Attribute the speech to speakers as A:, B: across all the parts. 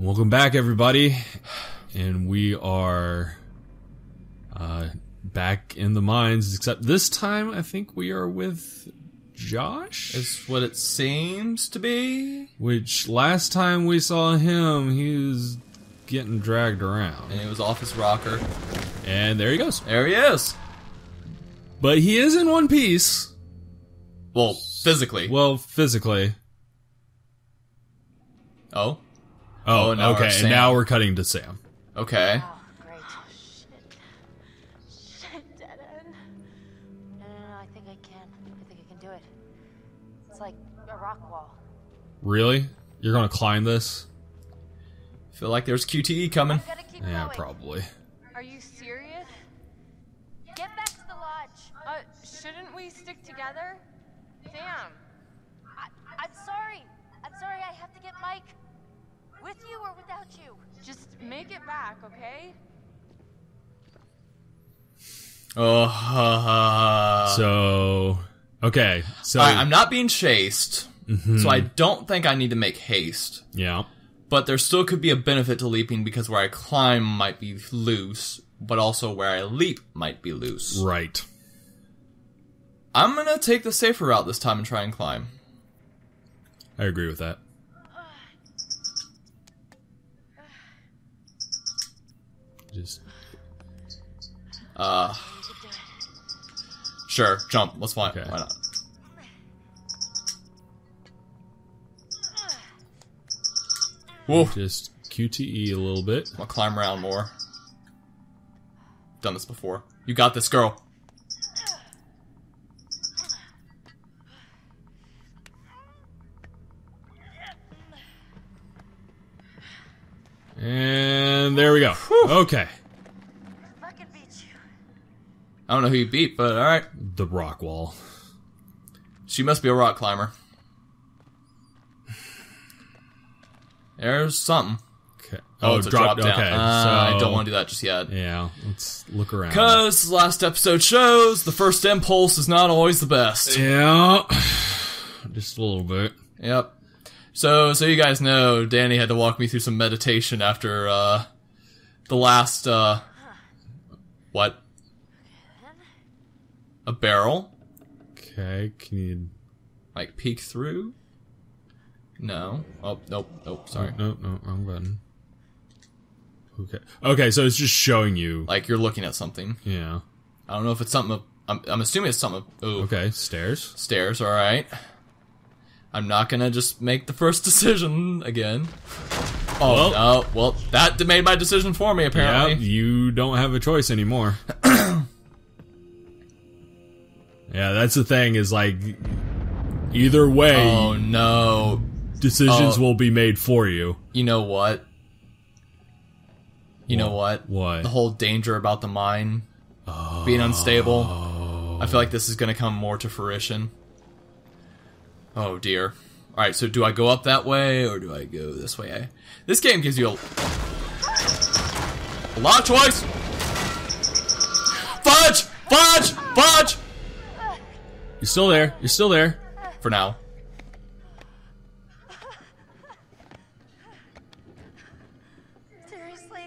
A: Welcome back, everybody. And we are uh, back in the mines, except this time I think we are with Josh.
B: Is what it seems to be.
A: Which last time we saw him, he was getting dragged around.
B: And he was off his rocker.
A: And there he goes.
B: There he is.
A: But he is in one piece.
B: Well, physically.
A: Well, physically.
B: Oh.
A: Oh,
B: Oh, now
A: okay.
B: we're Sam.
A: And now we're cutting to Sam.
B: Okay.
C: Oh, great. Shit. Shit, dead end. No, no, no, I think I can. I think I can do it. It's like a rock wall.
A: Really? You're gonna climb this?
B: Feel like there's QTE coming.
C: I've gotta keep
A: Yeah,
C: going.
A: probably.
C: Are you serious? Get back to the lodge. Uh, shouldn't we stick together? Sam. I, I'm sorry. I'm sorry I have to get Mike. With you or without you? Just make it back, okay?
B: Oh. Uh,
A: So, okay. So,
B: I, am not being chased, so I don't think I need to make haste.
A: yeah.
B: But there still could be a benefit to leaping because where I climb might be loose, but also where I leap might be loose.
A: Right.
B: I'm gonna take the safer route this time and try and climb.
A: I agree with that.
B: Uh,
C: You can do it.
B: sure, jump. Let's fly.
A: Okay.
B: Why not? Whoa.
A: just QTE a little bit.
B: I'll climb around more. Done this before. You got this, girl.
A: And there we go. Okay.
C: Fucking beat you.
B: I don't know who you beat, but alright.
A: The rock wall.
B: She must be a rock climber. There's something.
A: Okay.
B: Oh, it's a drop, down.
A: Okay.
B: Uh, I don't want to do that just yet.
A: Yeah, let's look around.
B: Because last episode shows the first impulse is not always the best.
A: Yeah. Just a little bit.
B: Yep. So, so you guys know, Danny had to walk me through some meditation after uh, the last uh, what? A barrel?
A: Okay, can you
B: Like peek through? No. Oh, nope, nope. Sorry.
A: No, no, wrong button. Okay. Okay, so it's just showing you.
B: Like you're looking at something.
A: Yeah.
B: I don't know if it's something. I'm, I'm assuming it's something. Ooh,
A: Okay, stairs.
B: stairs. All right. I'm not gonna just make the first decision again. Oh
A: Well-
B: no! Well, that made my decision for me.
A: Yeah,
B: Apparently.
A: you don't have a choice anymore. yeah, that's the thing is like either way
B: Oh no!
A: decisions
B: oh.
A: will be made for you.
B: You know what? You know what?
A: What?
B: The whole danger about the mine being unstable. I feel like this is going to come more to fruition. Oh dear. All right, so do I go up that way or do I go this way? Eh? This game gives you a, a lot of choice. Fudge! Fudge! Fudge!
A: You're still there. You're still there.
B: For now.
C: Seriously?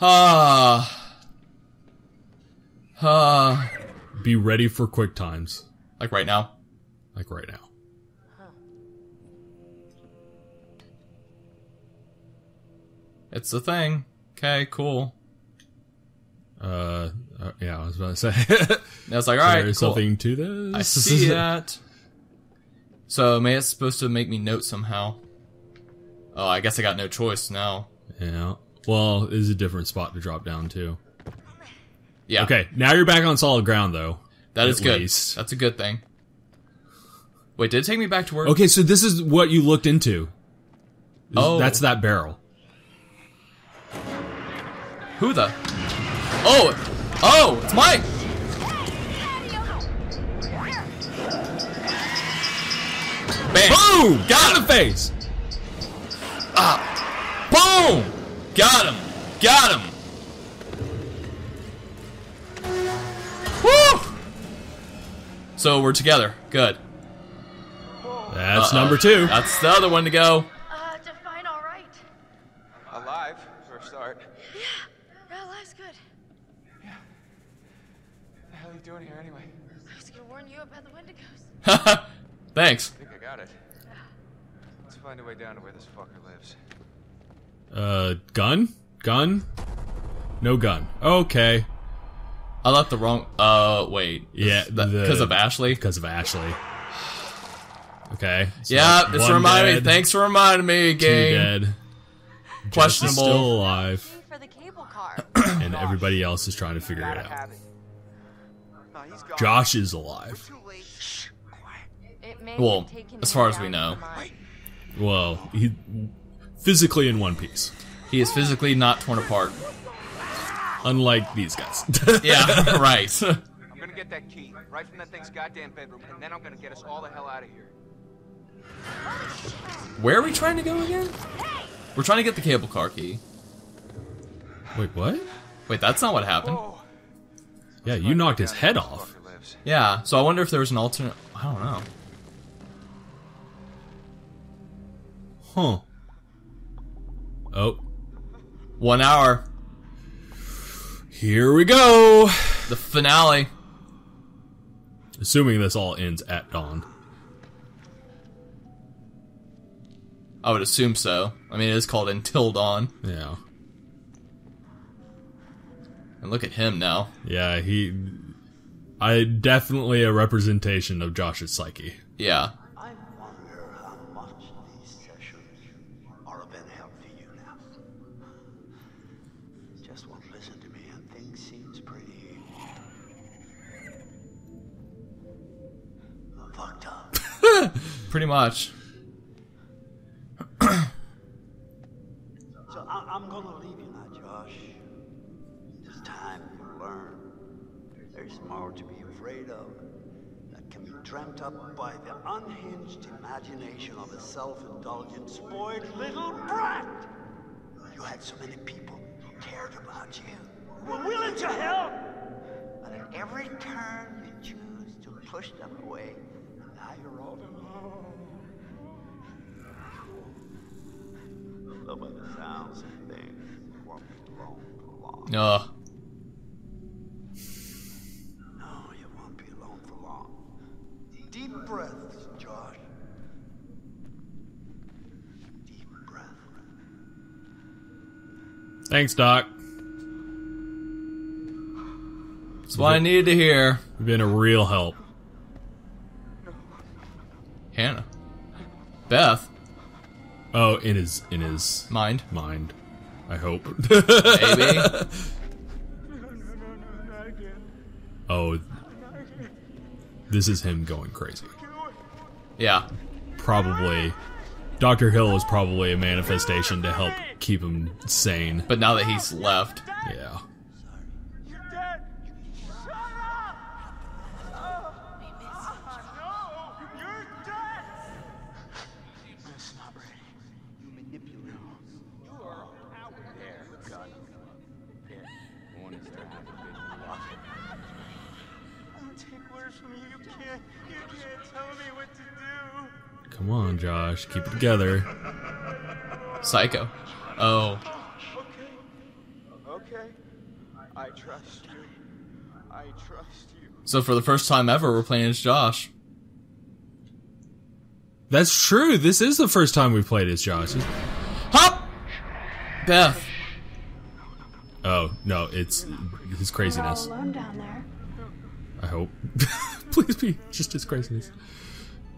B: Ah. Ah.
A: Be ready for quick times.
B: Like right now.
A: Like right now.
B: It's the thing. Okay, cool.
A: Uh, uh yeah, I was about to say.
B: I was like, all right,
A: There's
B: cool.
A: something to this.
B: I see that. So maybe it's supposed to make me note somehow. Oh, I guess I got no choice now.
A: Yeah. Well, it is a different spot to drop down to.
B: Yeah.
A: Okay, now you're back on solid ground though.
B: That is good.
A: least.
B: That's a good thing. Wait, did it take me back to where?
A: Okay, so this is what you looked into.
B: Oh.
A: That's that barrel.
B: Who the? Oh! Oh! It's Mike! Bam!
A: Boom!
B: Got
A: in the face. Ah.
B: Boom! Got him! Got him! Woo! So we're together. Good.
A: That's
B: Uh-oh.
A: number two.
B: That's the other one to go.
D: Doing here anyway?
C: I was gonna warn you about the Wendigos.
B: Thanks.
D: I think I got it. Let's find a way down to where this fucker lives.
A: Uh, gun? Gun? No gun. Okay.
B: I left the wrong. Uh, wait.
A: Yeah,
B: because of Ashley.
A: Because of Ashley. Okay. so
B: Yeah,
A: that's
B: it's
A: one
B: reminding me.
A: dead,
B: Thanks for reminding me,
A: Two
B: gang.
A: dead. Jess
B: Questionable.
A: still alive,
C: Pay for the cable car.
A: and everybody else is trying to figure it
D: Gotta
A: out. Josh is alive.
D: Too late. Shh. Quiet.
C: It may
B: Well, as far as we know.
C: to.
A: Well, he physically in one piece,
B: He is physically not torn apart.
A: unlike these guys.
B: Yeah, right.
D: I'm gonna get that key right from that thing's goddamn bedroom, and then I'm gonna get us all the hell out of here.
B: Where are we trying to go again? We're trying to get the cable car key.
A: Wait, what?
B: Wait, that's not what happened.
D: Whoa.
A: Yeah, you knocked his head off.
B: Yeah, so I wonder if there was an alternate. I don't know.
A: Huh. Oh,
B: One hour.
A: here we go.
B: The finale.
A: Assuming this all ends at dawn.
B: I would assume so. I mean, it is called Until Dawn.
A: Yeah.
B: And look at him now.
A: Yeah, he. I definitely a representation of Josh's psyche.
B: Yeah.
E: I wonder how much these sessions are of any help to you now. Just won't listen to me and things seems pretty fucked up.
B: Pretty much.
E: So I- I'm gonna leave you now, Josh. It's time you learn. There's more to be afraid of that can be dreamt up by the unhinged imagination of a self-indulgent, spoiled little brat. You had so many people who cared about you, who were willing to help. But at every turn, you choose to push them away. And now you're all alone. Though by the sounds of things, won't be alone for long. No, you won't be alone for long. Deep breaths, Josh. Deep breath.
A: Thanks, Doc.
B: That's what I needed to hear.
A: You've been a real help.
B: Hannah. Beth.
A: Oh, in his in his
B: Mind.
A: mind. I hope.
B: Maybe.
A: oh, this is him going crazy.
B: yeah.
A: Probably, Doctor Hill is probably a manifestation to help keep him sane.
B: But now that he's left.
A: Yeah. Together.
B: Psycho. Oh.
D: Okay. Okay. I trust you. I trust you.
B: So for the first time ever, we're playing as Josh.
A: That's true. This is the first time we've played as Josh.
B: Hop! Beth.
A: Oh no, it's his craziness.
C: alone down there.
A: I hope. Please be just his craziness.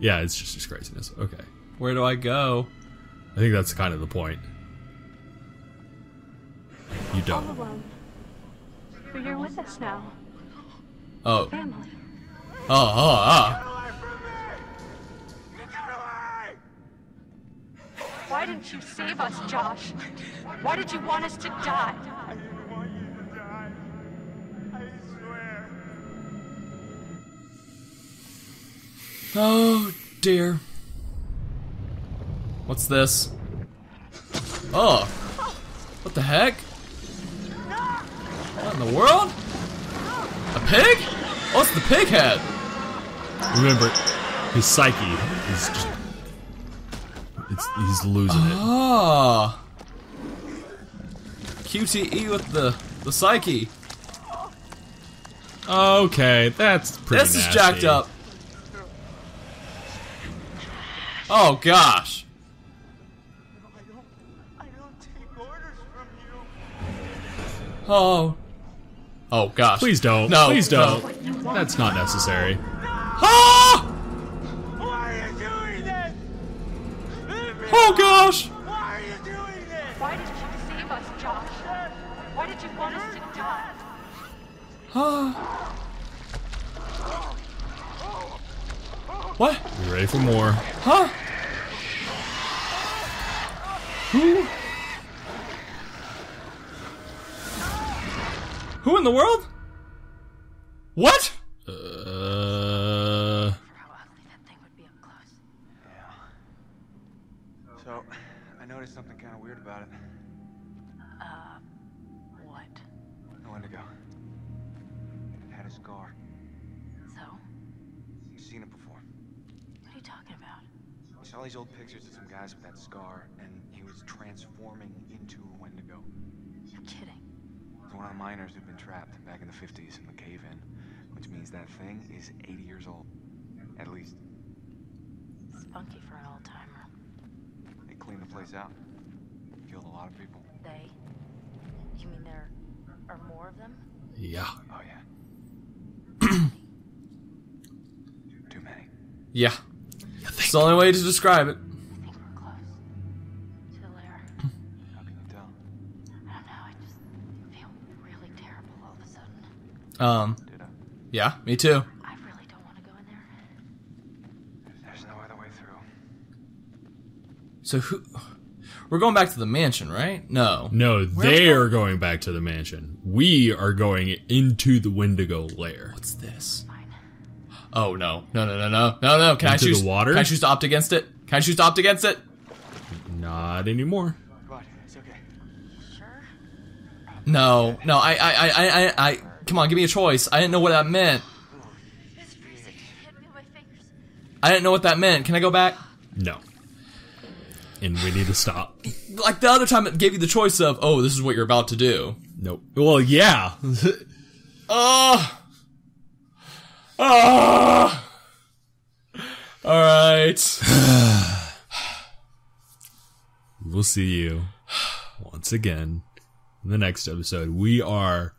A: Yeah, it's just his craziness. Okay.
B: Where do I go?
A: I think that's kind of the point. You don't.
F: alone. But you're with us now,
B: Oh.
F: family.
B: Oh, oh, ah.
F: Why didn't you save us, Josh? Why did you want us to die?
D: I didn't want you to die. I swear.
B: Oh, dear. What's this? Oh. What the heck? What in the world? A pig? Oh, it's the pig head.
A: Remember, his psyche is just. It's, he's losing it.
B: Ah. QTE with the the psyche.
A: Okay, that's pretty.
B: This is jacked up. Oh gosh. Oh. Oh gosh.
A: Please don't.
B: No,
A: Please don't. That's not necessary.
B: Ah!
D: Why are you doing this?
B: Oh gosh.
D: Why are you doing this?
F: Why did you save us, Josh? Why did you want us to die?
B: Ah. What?
A: You ready for more?
B: Huh? Who? Who in the world? What?
A: Uh,
C: How ugly that thing would be up close.
D: So, I noticed something kind of weird about it.
C: Uh, what?
D: The Wendigo. It had a scar.
C: So?
D: You've seen it before.
C: What are you talking about?
D: I saw these old pictures of some guys with that scar, and he was transforming into a Wendigo.
C: You're kidding.
D: It was one of the miners who'd been trapped back in the 50s in the cave-in, which means that thing is 80 years old. At least.
C: Spunky for an old timer.
D: They cleaned the place out. Killed a lot of people.
C: They? You mean there are more of them?
A: yeah.
D: Oh, yeah. Too many.
B: Yeah. It's the only way to describe it. Um, yeah, me too.
C: I really don't want to go in there.
D: There's no other way through.
B: So who? We're going back to the mansion, right? No.
A: No, they are going back to the mansion. We are going into the Wendigo lair.
B: What's this?
C: Fine.
B: Oh no, no, no, no, no, no, no! Can I
A: Into the
B: choose
A: water?
B: Can I choose to opt against it? Can I choose to opt against it?
A: Not anymore.
D: Come it's okay.
C: Sure?
B: No, no. I, I, I, I, I, I come on, give me a choice. I didn't know what that meant.
C: It's freezing. Can't feel my fingers.
B: I didn't know what that meant. Can I go back?
A: No. And we need to stop.
B: Like the other time, it gave you the choice of, oh, this is what you're about to do.
A: Nope. Well, yeah.
B: Oh. Oh. All right.
A: we'll see you once again in the next episode. We are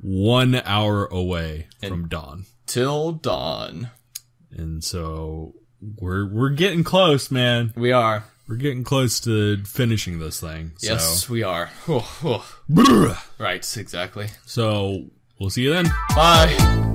A: one hour away from dawn.
B: Till dawn.
A: And so we're we're getting close, man.
B: We are.
A: We're getting close to finishing this thing. So.
B: Yes, we are. Oh, oh. Right, exactly.
A: So we'll see you then.
B: Bye.